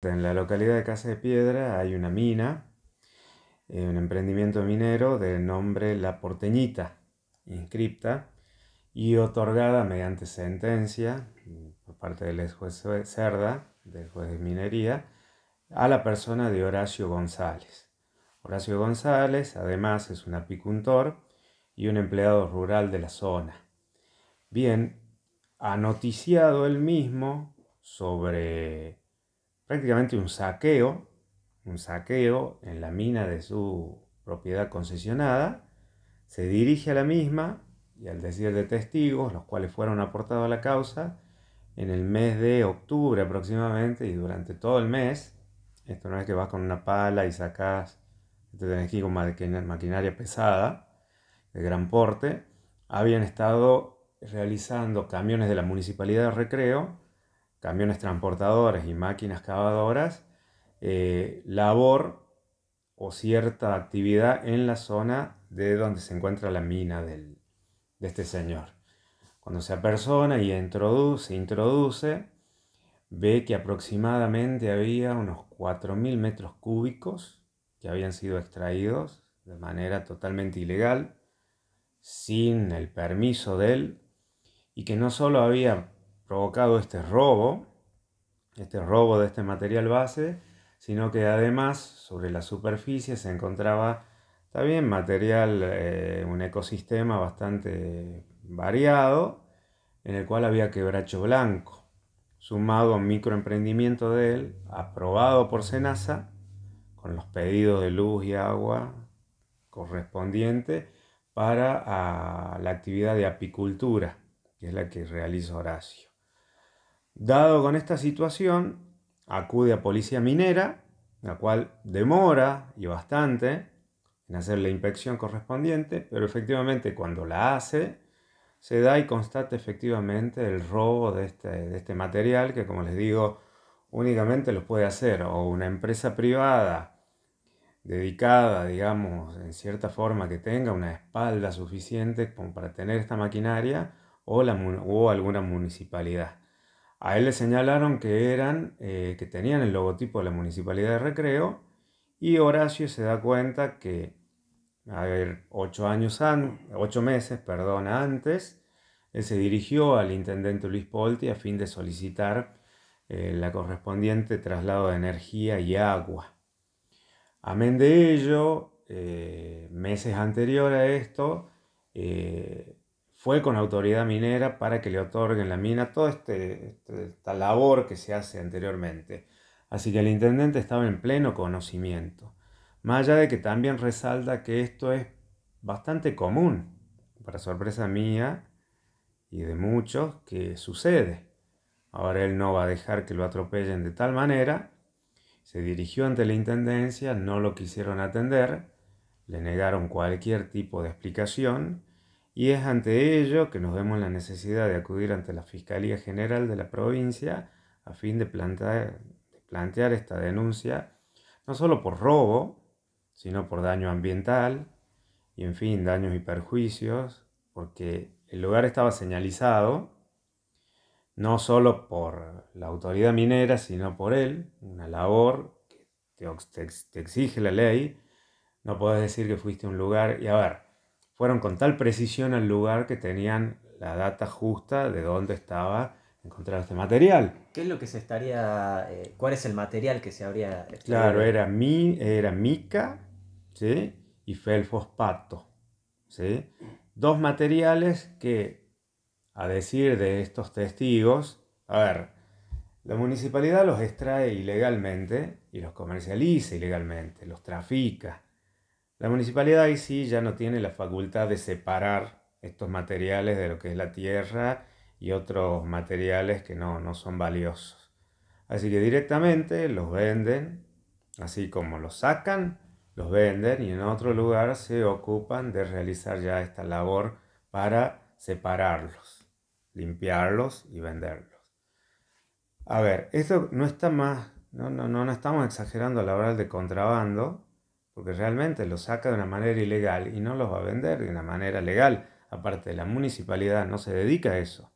En la localidad de Casa de Piedra hay una mina, eh, un emprendimiento minero de nombre La Porteñita, inscripta y otorgada mediante sentencia por parte del ex juez Cerda, del juez de minería, a la persona de Horacio González. Horacio González además es un apicultor y un empleado rural de la zona. Bien, ha noticiado él mismo sobre prácticamente un saqueo, un saqueo en la mina de su propiedad concesionada, se dirige a la misma y al decir de testigos, los cuales fueron aportados a la causa, en el mes de octubre aproximadamente y durante todo el mes, esto no es que vas con una pala y sacas, te tenés que ir con maquinaria pesada, de gran porte, habían estado realizando camiones de la Municipalidad de Recreo, camiones transportadores y máquinas cavadoras, eh, labor o cierta actividad en la zona de donde se encuentra la mina de este señor. Cuando se apersona y introduce, introduce, ve que aproximadamente había unos 4.000 metros cúbicos que habían sido extraídos de manera totalmente ilegal, sin el permiso de él, y que no solo había provocado este robo, este robo de este material base, sino que además sobre la superficie se encontraba también material, eh, un ecosistema bastante variado, en el cual había quebracho blanco, sumado a un microemprendimiento de él, aprobado por Senasa, con los pedidos de luz y agua correspondientes para la actividad de apicultura, que es la que realiza Horacio. Dado con esta situación, acude a policía minera, la cual demora y bastante en hacer la inspección correspondiente, pero efectivamente cuando la hace, se da y constata efectivamente el robo de este, este material que, como les digo, únicamente lo puede hacer o una empresa privada dedicada, digamos, en cierta forma que tenga una espalda suficiente como para tener esta maquinaria o, la, o alguna municipalidad. A él le señalaron que eran, eh, que tenían el logotipo de la municipalidad de Recreo y Horacio se da cuenta que, a ver, ocho, años ocho meses perdón, antes, él se dirigió al intendente Luis Polti a fin de solicitar eh, la correspondiente traslado de energía y agua. Amén de ello, eh, meses anterior a esto, fue con autoridad minera para que le otorguen la mina toda este, este, esta labor que se hace anteriormente. Así que el intendente estaba en pleno conocimiento. Más allá de que también resalta que esto es bastante común, para sorpresa mía y de muchos, que sucede. Ahora él no va a dejar que lo atropellen de tal manera. Se dirigió ante la intendencia, no lo quisieron atender, le negaron cualquier tipo de explicación y es ante ello que nos vemos la necesidad de acudir ante la Fiscalía General de la provincia a fin de plantear, plantear esta denuncia, no solo por robo, sino por daño ambiental y, en fin, daños y perjuicios, porque el lugar estaba señalizado no solo por la autoridad minera, sino por él, una labor que te, exige la ley. No puedes decir que fuiste a un lugar y a ver, fueron con tal precisión al lugar que tenían la data justa de dónde estaba encontrado este material. ¿Qué es lo que se estaría, eh, cuál es el material que se habría... Claro, era, mi, era mica ¿sí? y felfospato. ¿sí? Dos materiales que, a decir de estos testigos, a ver, la municipalidad los extrae ilegalmente y los comercializa ilegalmente, los trafica. La municipalidad ahí sí ya no tiene la facultad de separar estos materiales de lo que es la tierra y otros materiales que no, no son valiosos. Así que directamente los venden, así como los sacan, los venden y en otro lugar se ocupan de realizar ya esta labor para separarlos, limpiarlos y venderlos. A ver, esto no está más, no, no, no estamos exagerando la hora de contrabando, porque realmente lo saca de una manera ilegal y no los va a vender de una manera legal. Aparte, la municipalidad no se dedica a eso.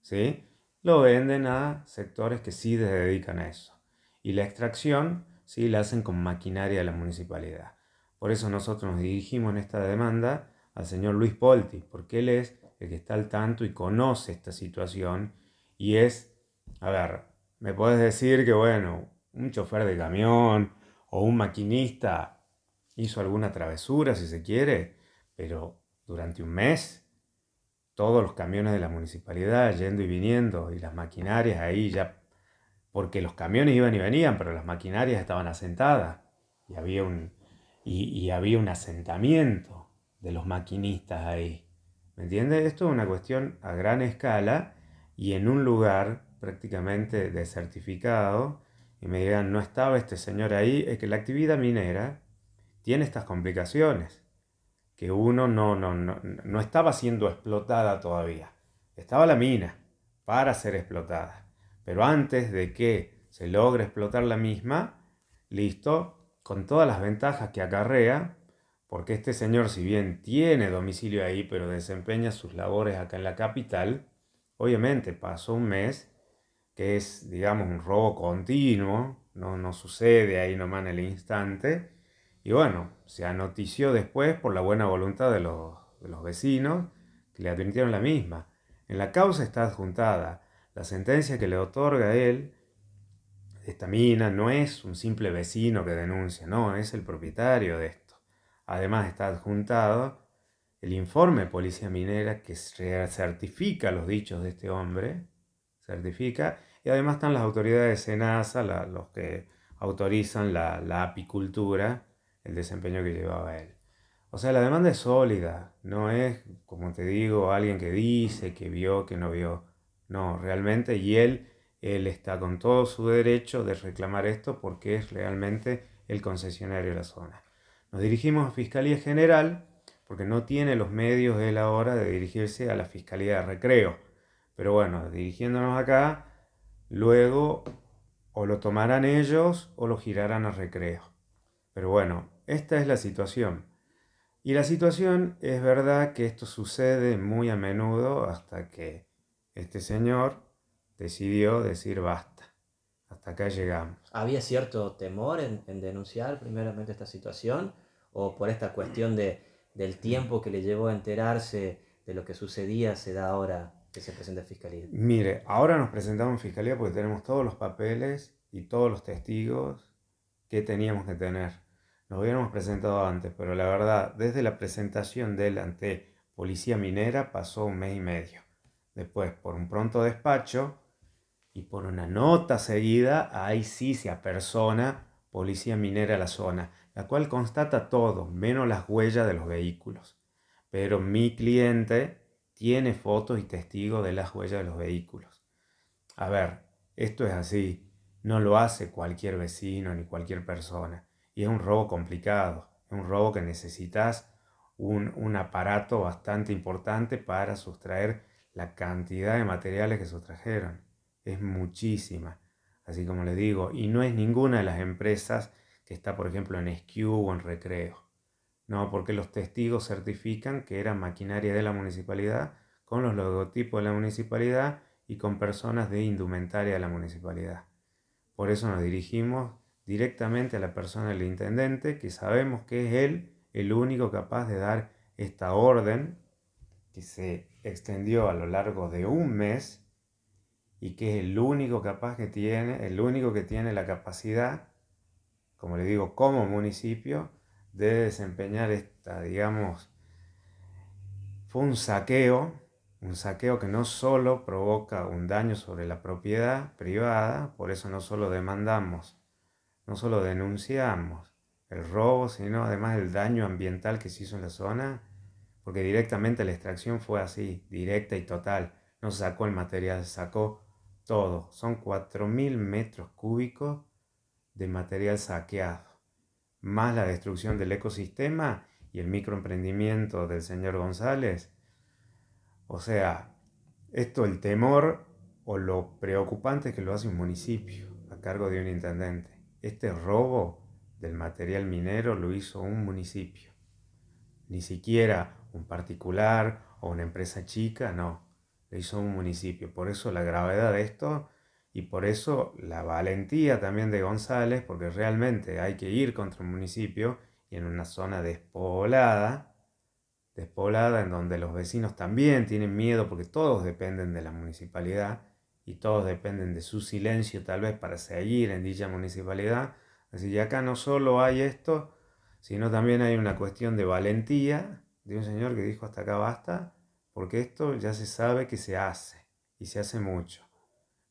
¿sí? Lo venden a sectores que sí se dedican a eso. y la extracción sí la hacen con maquinaria de la municipalidad. Por eso nosotros nos dirigimos en esta demanda al señor Luis Polti, porque él es el que está al tanto y conoce esta situación y es, a ver, me puedes decir que bueno, un chofer de camión o un maquinista hizo alguna travesura si se quiere, pero durante un mes todos los camiones de la municipalidad yendo y viniendo y las maquinarias ahí ya, porque los camiones iban y venían, pero las maquinarias estaban asentadas y había un, y, había un asentamiento de los maquinistas ahí. ¿Me entiendes? Esto es una cuestión a gran escala y en un lugar prácticamente desertificado y me digan, no estaba este señor ahí, es que la actividad minera tiene estas complicaciones, que uno no, no, no, no estaba siendo explotada todavía. Estaba la mina para ser explotada. Pero antes de que se logre explotar la misma, listo, con todas las ventajas que acarrea, porque este señor, si bien tiene domicilio ahí, pero desempeña sus labores acá en la capital, obviamente pasó un mes que es, digamos, un robo continuo, no, no sucede ahí nomás en el instante, y bueno, se anotició después por la buena voluntad de los, de los vecinos que le advirtieron la misma. En la causa está adjuntada la sentencia que le otorga a él esta mina no es un simple vecino que denuncia, no, es el propietario de esto. Además está adjuntado el informe de Policía Minera que certifica los dichos de este hombre, certifica, y además están las autoridades de SENASA, los que autorizan la, la apicultura, el desempeño que llevaba él. O sea, la demanda es sólida, no es, como te digo, alguien que dice, que vio, que no vio. No, realmente, y él él está con todo su derecho de reclamar esto porque es realmente el concesionario de la zona. Nos dirigimos a Fiscalía General porque no tiene los medios de la hora de dirigirse a la Fiscalía de Recreo. Pero bueno, dirigiéndonos acá, luego o lo tomarán ellos o lo girarán a Recreo. Pero bueno, esta es la situación. Y la situación es verdad que esto sucede muy a menudo hasta que este señor decidió decir basta. Hasta acá llegamos. ¿Había cierto temor en, denunciar primeramente esta situación? ¿O por esta cuestión de, del tiempo que le llevó a enterarse de lo que sucedía se da ahora que se presenta en Fiscalía? Mire, ahora nos presentamos en Fiscalía porque tenemos todos los papeles y todos los testigos que teníamos que tener. Nos hubiéramos presentado antes, pero la verdad, desde la presentación de él ante Policía Minera pasó un mes y medio. Después, por un pronto despacho, y por una nota seguida, ahí sí se apersona Policía Minera a la zona, la cual constata todo, menos las huellas de los vehículos. Pero mi cliente tiene fotos y testigos de las huellas de los vehículos. A ver, esto es así, no lo hace cualquier vecino ni cualquier persona. Y es un robo complicado, es un robo que necesitas un, un aparato bastante importante para sustraer la cantidad de materiales que sustrajeron es muchísima. Así como les digo, y no es ninguna de las empresas que está, por ejemplo, en SQ o en Recreo. No, porque los testigos certifican que era maquinaria de la municipalidad con los logotipos de la municipalidad y con personas de indumentaria de la municipalidad. Por eso nos dirigimos directamente a la persona del intendente, que sabemos que es él el único capaz de dar esta orden que se extendió a lo largo de un mes y que es el único capaz que tiene, el único que tiene la capacidad, como le digo, como municipio, de desempeñar esta, digamos, fue un saqueo, un saqueo que no solo provoca un daño sobre la propiedad privada, por eso no solo demandamos, no solo denunciamos el robo, sino además el daño ambiental que se hizo en la zona, porque directamente la extracción fue así, directa y total. No se sacó el material, se sacó todo. Son 4.000 metros cúbicos de material saqueado, más la destrucción del ecosistema y el microemprendimiento del señor González. O sea, esto el temor o lo preocupante que lo hace un municipio a cargo de un intendente. Este robo del material minero lo hizo un municipio. Ni siquiera un particular o una empresa chica, no lo hizo un municipio. Por eso la gravedad de esto Y por eso la valentía también de González, porque realmente hay que ir contra un municipio y en una zona despoblada, despoblada en donde los vecinos también tienen miedo porque todos dependen de la municipalidad y todos dependen de su silencio tal vez para seguir en dicha municipalidad. Así que acá no solo hay esto, sino también hay una cuestión de valentía de un señor que dijo hasta acá basta, porque esto ya se sabe que se hace y se hace mucho.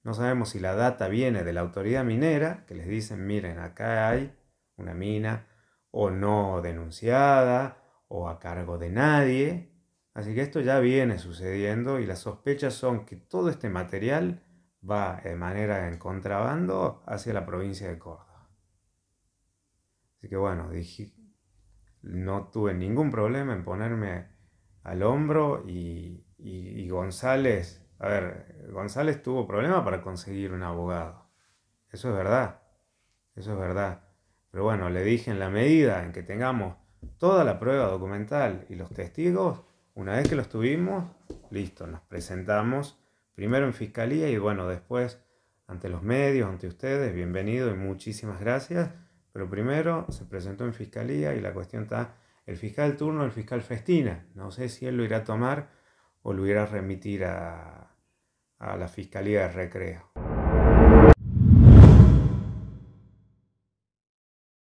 No sabemos si la data viene de la autoridad minera, que les dicen, miren, acá hay una mina o no denunciada o a cargo de nadie. Así que esto ya viene sucediendo y las sospechas son que todo este material va de manera en contrabando hacia la provincia de Córdoba. Así que bueno, dije, no tuve ningún problema en ponerme al hombro y, y González a ver, González tuvo problema para conseguir un abogado. Eso es verdad. Eso es verdad. Pero bueno, le dije en la medida en que tengamos toda la prueba documental y los testigos, una vez que los tuvimos, listo, nos presentamos primero en fiscalía y bueno, después ante los medios, ante ustedes, bienvenido y muchísimas gracias. Pero primero se presentó en fiscalía y la cuestión está, el fiscal turno, el fiscal festina. No sé si él lo irá a tomar o lo irá a remitir a, a la Fiscalía de Recreo.